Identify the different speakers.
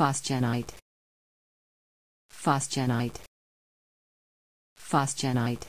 Speaker 1: Phosgenite. Phosgenite. Phosgenite.